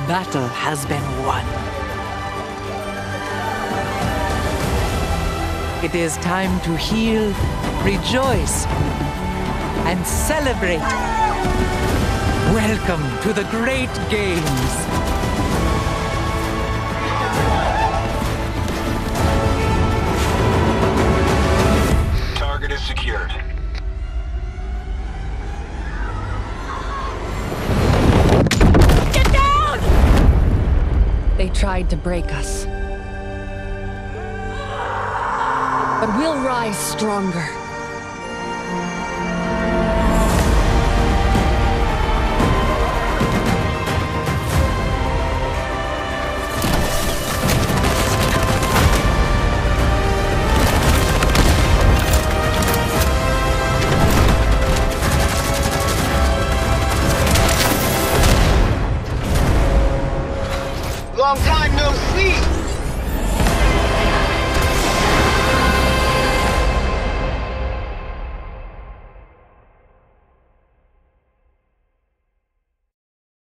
battle has been won. It is time to heal, rejoice, and celebrate. Welcome to the Great Games. Tried to break us. But we'll rise stronger. Long time no see!